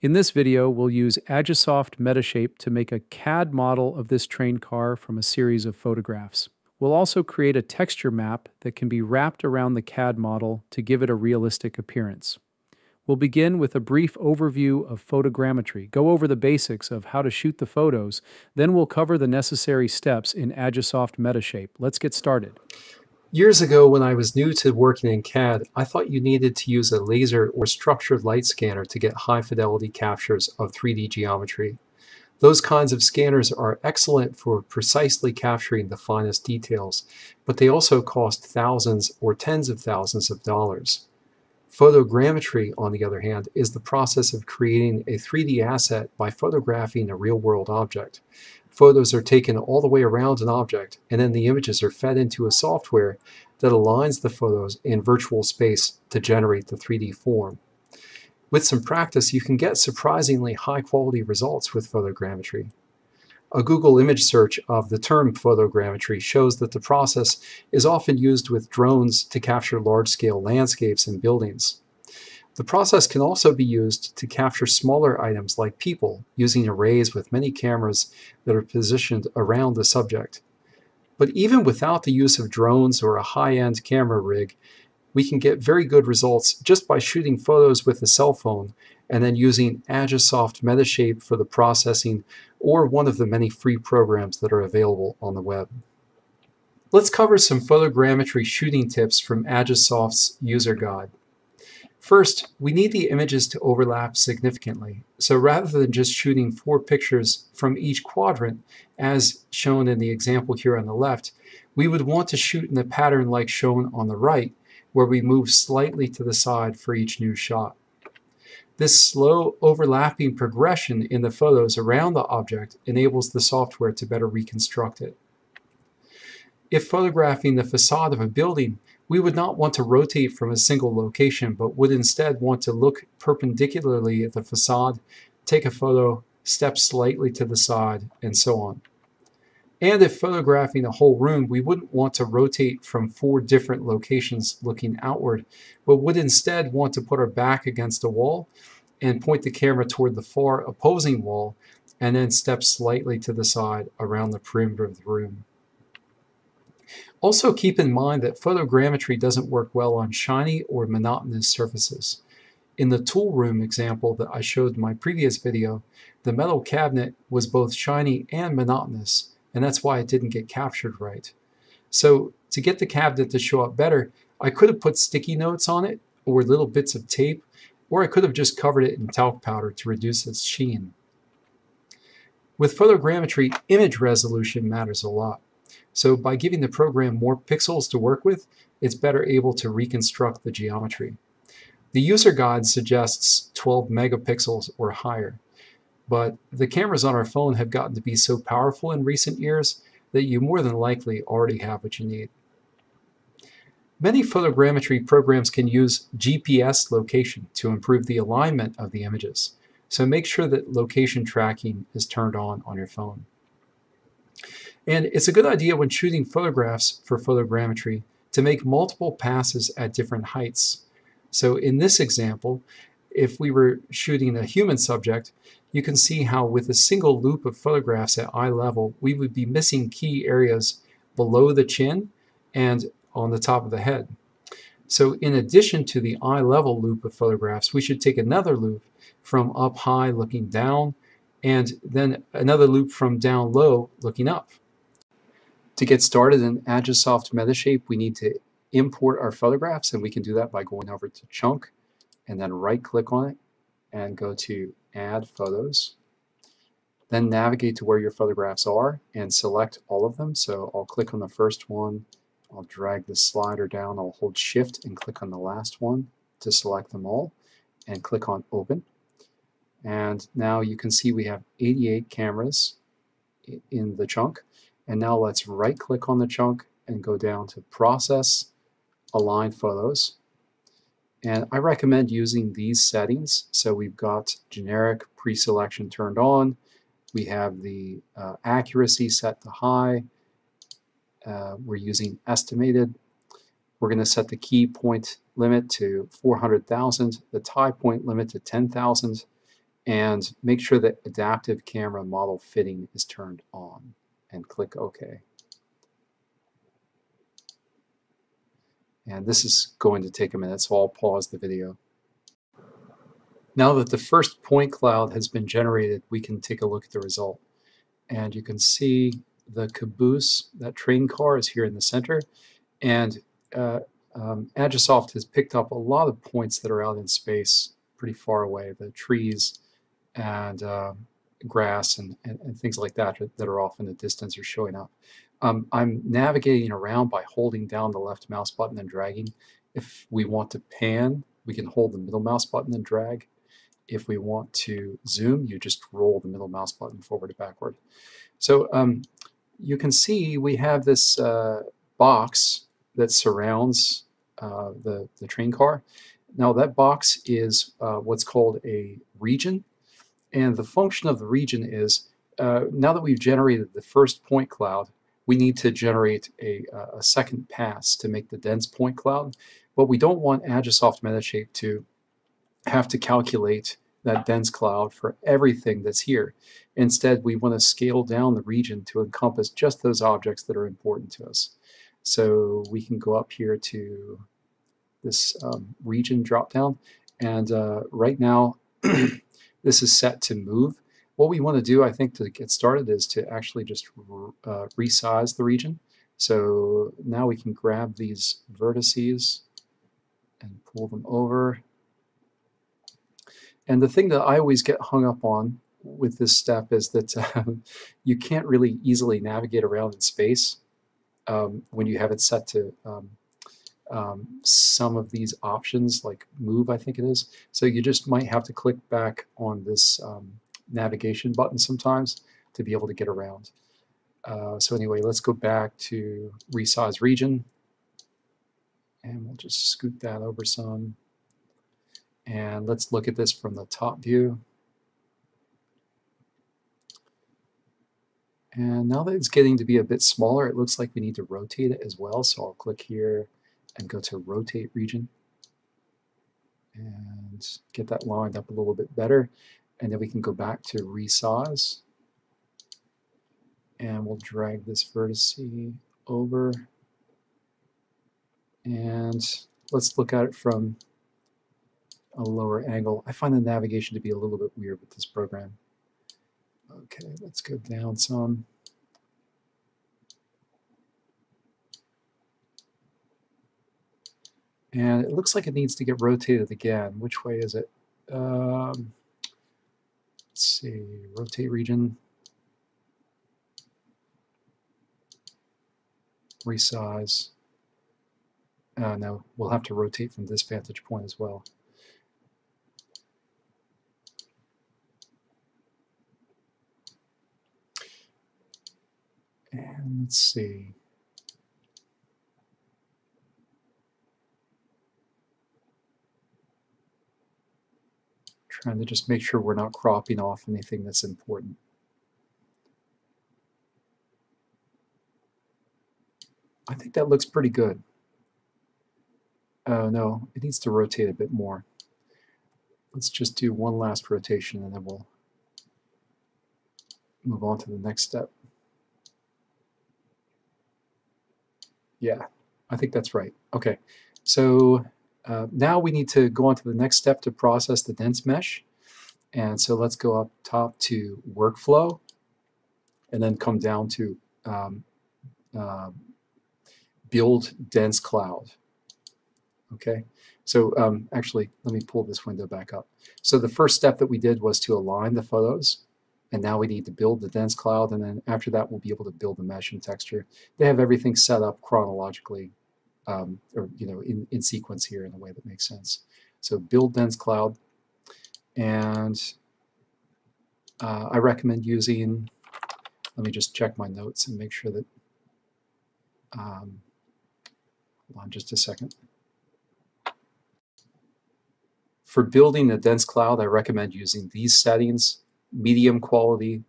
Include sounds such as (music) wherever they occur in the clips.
In this video, we'll use Agisoft Metashape to make a CAD model of this train car from a series of photographs. We'll also create a texture map that can be wrapped around the CAD model to give it a realistic appearance. We'll begin with a brief overview of photogrammetry, go over the basics of how to shoot the photos, then we'll cover the necessary steps in Agisoft Metashape. Let's get started. Years ago, when I was new to working in CAD, I thought you needed to use a laser or structured light scanner to get high fidelity captures of 3D geometry. Those kinds of scanners are excellent for precisely capturing the finest details, but they also cost thousands or tens of thousands of dollars. Photogrammetry, on the other hand, is the process of creating a 3D asset by photographing a real-world object. Photos are taken all the way around an object, and then the images are fed into a software that aligns the photos in virtual space to generate the 3D form. With some practice, you can get surprisingly high-quality results with photogrammetry. A Google image search of the term photogrammetry shows that the process is often used with drones to capture large-scale landscapes and buildings. The process can also be used to capture smaller items like people using arrays with many cameras that are positioned around the subject. But even without the use of drones or a high-end camera rig, we can get very good results just by shooting photos with a cell phone and then using Agisoft Metashape for the processing or one of the many free programs that are available on the web. Let's cover some photogrammetry shooting tips from Agisoft's user guide. First, we need the images to overlap significantly. So rather than just shooting four pictures from each quadrant, as shown in the example here on the left, we would want to shoot in a pattern like shown on the right, where we move slightly to the side for each new shot. This slow overlapping progression in the photos around the object enables the software to better reconstruct it. If photographing the facade of a building, we would not want to rotate from a single location, but would instead want to look perpendicularly at the facade, take a photo, step slightly to the side, and so on. And if photographing a whole room, we wouldn't want to rotate from four different locations looking outward, but would instead want to put our back against a wall and point the camera toward the far opposing wall and then step slightly to the side around the perimeter of the room. Also keep in mind that photogrammetry doesn't work well on shiny or monotonous surfaces. In the tool room example that I showed in my previous video, the metal cabinet was both shiny and monotonous, and that's why it didn't get captured right. So to get the cabinet to show up better, I could have put sticky notes on it or little bits of tape, or I could have just covered it in talc powder to reduce its sheen. With photogrammetry, image resolution matters a lot. So by giving the program more pixels to work with, it's better able to reconstruct the geometry. The user guide suggests 12 megapixels or higher, but the cameras on our phone have gotten to be so powerful in recent years that you more than likely already have what you need. Many photogrammetry programs can use GPS location to improve the alignment of the images, so make sure that location tracking is turned on on your phone. And it's a good idea when shooting photographs for photogrammetry to make multiple passes at different heights. So in this example, if we were shooting a human subject, you can see how with a single loop of photographs at eye level, we would be missing key areas below the chin and on the top of the head. So in addition to the eye level loop of photographs, we should take another loop from up high looking down and then another loop from down low looking up. To get started in Agisoft Metashape, we need to import our photographs, and we can do that by going over to Chunk, and then right-click on it, and go to Add Photos. Then navigate to where your photographs are, and select all of them. So I'll click on the first one, I'll drag the slider down, I'll hold Shift and click on the last one to select them all, and click on Open. And now you can see we have 88 cameras in the chunk. And now let's right click on the chunk and go down to Process, Align Photos. And I recommend using these settings. So we've got generic pre-selection turned on. We have the uh, accuracy set to high. Uh, we're using estimated. We're going to set the key point limit to 400,000, the tie point limit to 10,000, and make sure that adaptive camera model fitting is turned on and click OK. And this is going to take a minute, so I'll pause the video. Now that the first point cloud has been generated, we can take a look at the result. And you can see the caboose, that train car is here in the center. And uh, um, Agisoft has picked up a lot of points that are out in space pretty far away. The trees and uh, grass and, and, and, things like that that are off in the distance are showing up. Um, I'm navigating around by holding down the left mouse button and dragging. If we want to pan, we can hold the middle mouse button and drag. If we want to zoom, you just roll the middle mouse button forward or backward. So um, you can see we have this uh, box that surrounds uh, the, the train car. Now that box is uh, what's called a region and the function of the region is uh, now that we've generated the first point cloud we need to generate a, a second pass to make the dense point cloud but we don't want Agisoft Metashape to have to calculate that dense cloud for everything that's here. Instead, we want to scale down the region to encompass just those objects that are important to us. So we can go up here to this um, region dropdown, and uh, right now (clears throat) this is set to move. What we want to do, I think, to get started is to actually just uh, resize the region. So now we can grab these vertices and pull them over and the thing that I always get hung up on with this step is that (laughs) um, you can't really easily navigate around in space um, when you have it set to um, um, some of these options like move I think it is so you just might have to click back on this um, navigation button sometimes to be able to get around uh, so anyway let's go back to resize region and we'll just scoot that over some and let's look at this from the top view. And now that it's getting to be a bit smaller, it looks like we need to rotate it as well. So I'll click here and go to rotate region and get that lined up a little bit better. And then we can go back to resize and we'll drag this vertex over and let's look at it from a lower angle. I find the navigation to be a little bit weird with this program. Okay, let's go down some. And it looks like it needs to get rotated again. Which way is it? Um, let's see, rotate region. Resize. Uh, we'll have to rotate from this vantage point as well. And let's see. Trying to just make sure we're not cropping off anything that's important. I think that looks pretty good. Oh no, it needs to rotate a bit more. Let's just do one last rotation and then we'll move on to the next step. Yeah, I think that's right. Okay, so uh, now we need to go on to the next step to process the dense mesh. And so let's go up top to workflow and then come down to um, uh, build dense cloud. Okay, so um, actually, let me pull this window back up. So the first step that we did was to align the photos and now we need to build the dense cloud and then after that we'll be able to build the mesh and texture. They have everything set up chronologically um, or you know in, in sequence here in a way that makes sense. So build dense cloud and uh, I recommend using let me just check my notes and make sure that um, hold on just a second. For building a dense cloud, I recommend using these settings medium quality,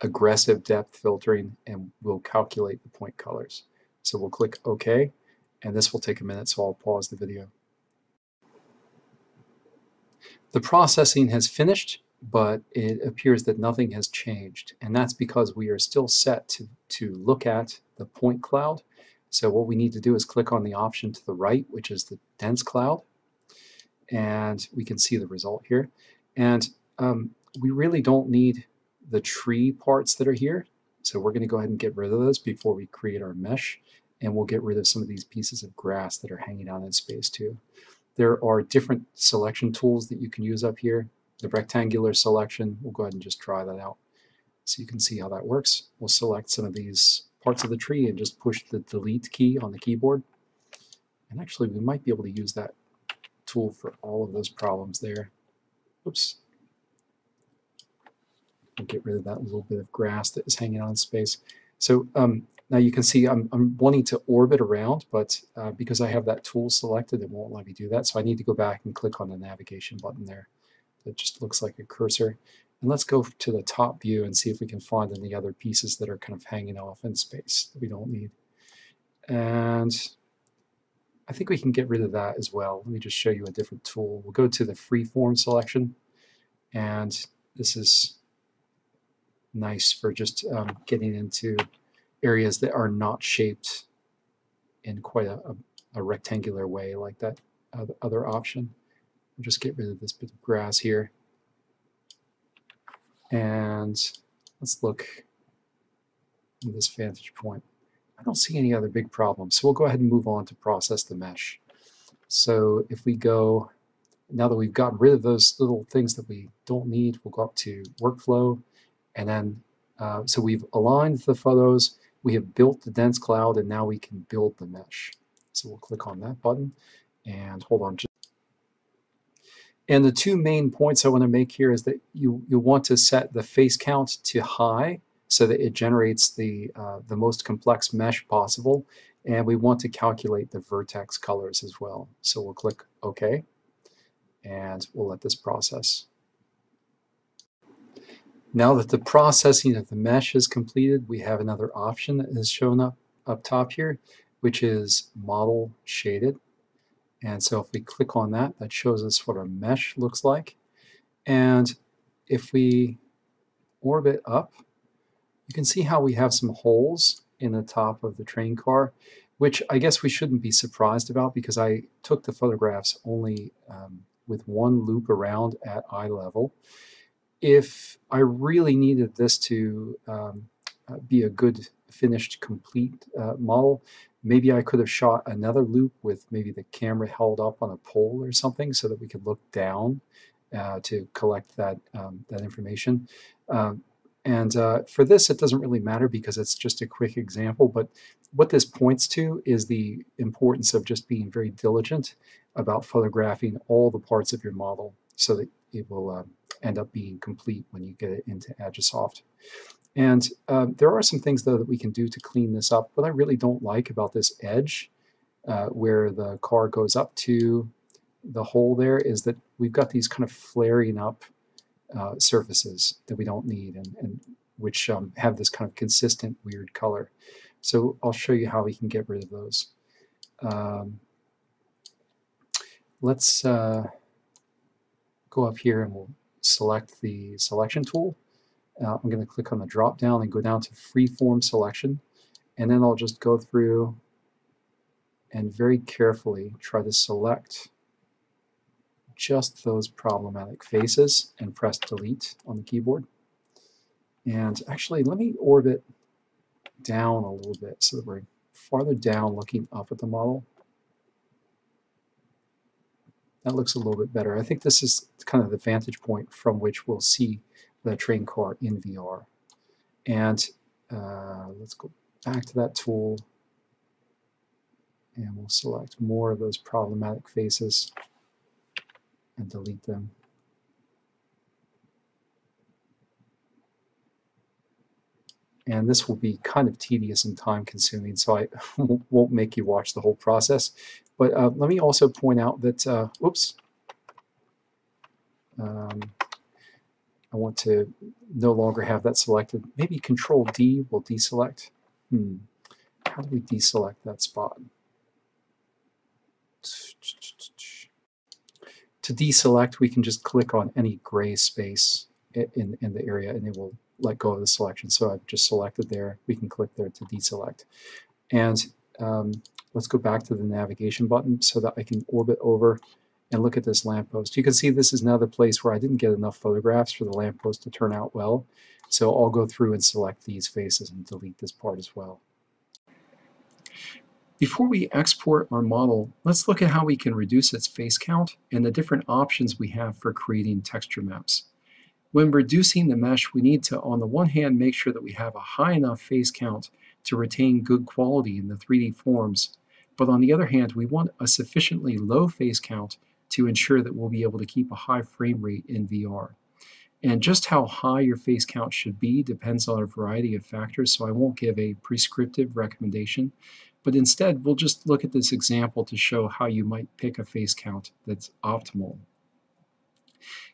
aggressive depth filtering, and we'll calculate the point colors. So we'll click OK, and this will take a minute, so I'll pause the video. The processing has finished. but it appears that nothing has changed. And that's because we are still set to, to look at the point cloud. So what we need to do is click on the option to the right, which is the dense cloud. And we can see the result here. And um, we really don't need the tree parts that are here. So we're going to go ahead and get rid of those before we create our mesh. And we'll get rid of some of these pieces of grass that are hanging out in space too. There are different selection tools that you can use up here. The rectangular selection, we'll go ahead and just try that out so you can see how that works. We'll select some of these parts of the tree and just push the delete key on the keyboard. And actually we might be able to use that tool for all of those problems there. Oops. We'll get rid of that little bit of grass that is hanging out in space. So um, now you can see I'm, I'm wanting to orbit around, but uh, because I have that tool selected, it won't let me do that. So I need to go back and click on the navigation button there. That just looks like a cursor. And let's go to the top view and see if we can find any other pieces that are kind of hanging off in space that we don't need. And I think we can get rid of that as well. Let me just show you a different tool. We'll go to the freeform selection. And this is nice for just um, getting into areas that are not shaped in quite a, a, a rectangular way like that other option. We'll just get rid of this bit of grass here. And let's look at this vantage point. I don't see any other big problems. So we'll go ahead and move on to process the mesh. So if we go, now that we've gotten rid of those little things that we don't need, we'll go up to workflow. And then, uh, so we've aligned the photos, we have built the dense cloud, and now we can build the mesh. So we'll click on that button and hold on. And the two main points I want to make here is that you, you want to set the face count to high so that it generates the, uh, the most complex mesh possible. And we want to calculate the vertex colors as well. So we'll click OK, and we'll let this process. Now that the processing of the mesh is completed, we have another option that is shown up up top here, which is model shaded. And so if we click on that, that shows us what our mesh looks like. And if we orbit up, you can see how we have some holes in the top of the train car, which I guess we shouldn't be surprised about because I took the photographs only um, with one loop around at eye level. If I really needed this to um, uh, be a good finished complete uh, model, maybe I could have shot another loop with maybe the camera held up on a pole or something so that we could look down uh, to collect that, um, that information. Um, and uh, for this, it doesn't really matter because it's just a quick example, but what this points to is the importance of just being very diligent about photographing all the parts of your model so that it will uh, end up being complete when you get it into Agisoft. And uh, there are some things, though, that we can do to clean this up. What I really don't like about this edge, uh, where the car goes up to the hole there, is that we've got these kind of flaring up uh, surfaces that we don't need and, and which um, have this kind of consistent weird color. So I'll show you how we can get rid of those. Um, let's uh, go up here and we'll select the selection tool uh, I'm going to click on the drop down and go down to freeform selection and then I'll just go through and very carefully try to select just those problematic faces and press delete on the keyboard. And actually let me orbit down a little bit so that we're farther down looking up at the model. That looks a little bit better. I think this is kind of the vantage point from which we'll see the train car in VR. And uh, let's go back to that tool and we'll select more of those problematic faces and delete them. And this will be kind of tedious and time consuming, so I (laughs) won't make you watch the whole process. But uh, let me also point out that, uh, whoops, um, I want to no longer have that selected. Maybe Control D will deselect. Hmm. How do we deselect that spot? To deselect, we can just click on any gray space in, in the area and it will let go of the selection. So I've just selected there. We can click there to deselect. And um, let's go back to the navigation button so that I can orbit over and look at this lamppost. You can see this is another place where I didn't get enough photographs for the lamppost to turn out well. So I'll go through and select these faces and delete this part as well. Before we export our model, let's look at how we can reduce its face count and the different options we have for creating texture maps. When reducing the mesh, we need to, on the one hand, make sure that we have a high enough face count to retain good quality in the 3D forms, but on the other hand, we want a sufficiently low face count to ensure that we'll be able to keep a high frame rate in VR. And just how high your face count should be depends on a variety of factors, so I won't give a prescriptive recommendation, but instead we'll just look at this example to show how you might pick a face count that's optimal.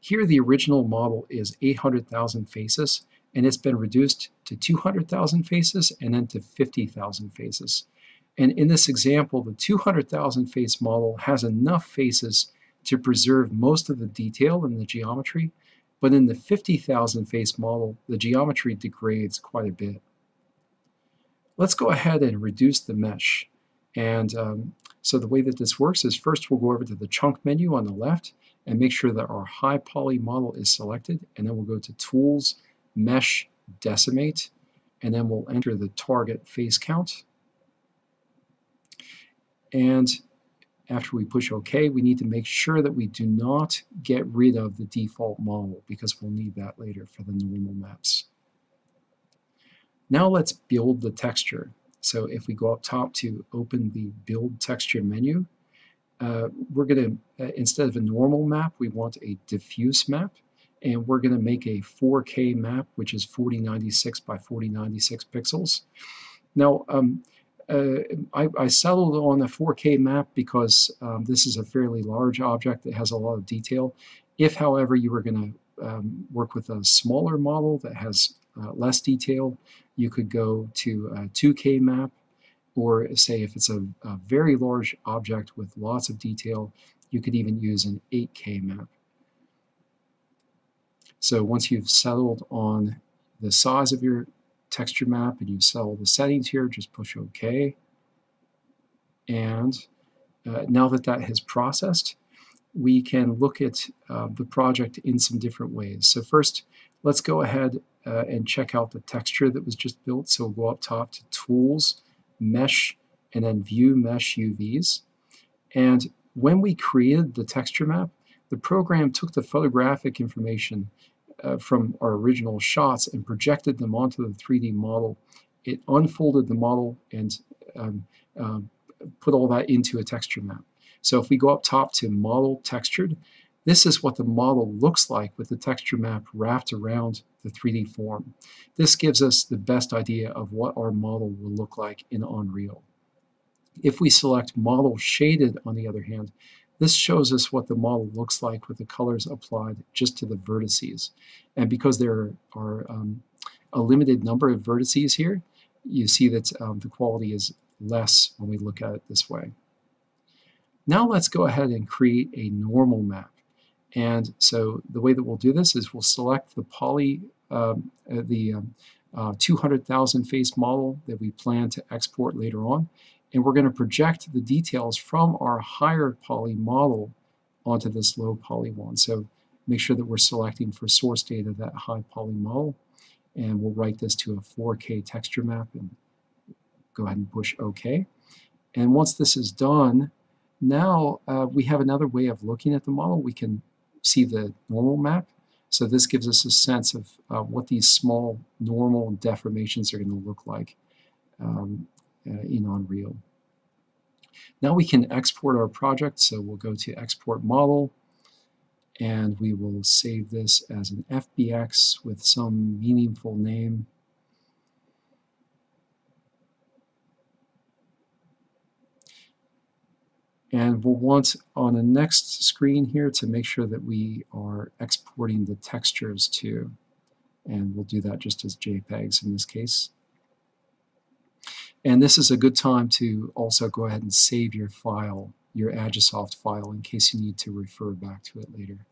Here the original model is 800,000 faces, and it's been reduced to 200,000 faces and then to 50,000 faces. And in this example, the 200,000 face model has enough faces to preserve most of the detail in the geometry, but in the 50,000 face model, the geometry degrades quite a bit. Let's go ahead and reduce the mesh. And um, so the way that this works is first we'll go over to the chunk menu on the left and make sure that our high poly model is selected, and then we'll go to Tools, Mesh, Decimate, and then we'll enter the target face count. And after we push OK, we need to make sure that we do not get rid of the default model because we'll need that later for the normal maps. Now let's build the texture. So if we go up top to open the Build Texture menu, uh, we're going to, uh, instead of a normal map, we want a diffuse map. And we're going to make a 4K map, which is 4096 by 4096 pixels. Now, um, uh, I, I, settled on a 4K map because um, this is a fairly large object that has a lot of detail. If, however, you were going to um, work with a smaller model that has uh, less detail, you could go to a 2K map, or say if it's a, a very large object with lots of detail, you could even use an 8K map. So once you've settled on the size of your texture map and you set all the settings here, just push OK. And uh, now that that has processed, we can look at uh, the project in some different ways. So first, let's go ahead uh, and check out the texture that was just built. So we'll go up top to Tools, Mesh, and then View Mesh UVs. And when we created the texture map, the program took the photographic information uh, from our original shots and projected them onto the 3D model. It unfolded the model and um, uh, put all that into a texture map. So if we go up top to Model Textured, this is what the model looks like with the texture map wrapped around the 3D form. This gives us the best idea of what our model will look like in Unreal. If we select Model Shaded, on the other hand, this shows us what the model looks like with the colors applied just to the vertices. And because there are um, a limited number of vertices here, you see that um, the quality is less when we look at it this way. Now let's go ahead and create a normal map. And so the way that we'll do this is we'll select the poly, um, uh, the um, uh, 200,000 face model that we plan to export later on, and we're going to project the details from our higher poly model onto this low poly one. So make sure that we're selecting for source data that high poly model, and we'll write this to a 4K texture map and go ahead and push OK. And once this is done, now uh, we have another way of looking at the model. We can see the normal map. So this gives us a sense of uh, what these small normal deformations are going to look like um, uh, in Unreal. Now we can export our project, so we'll go to Export Model, and we will save this as an FBX with some meaningful name. And we'll want on the next screen here to make sure that we are exporting the textures too. And we'll do that just as JPEGs in this case. And this is a good time to also go ahead and save your file, your Agisoft file, in case you need to refer back to it later.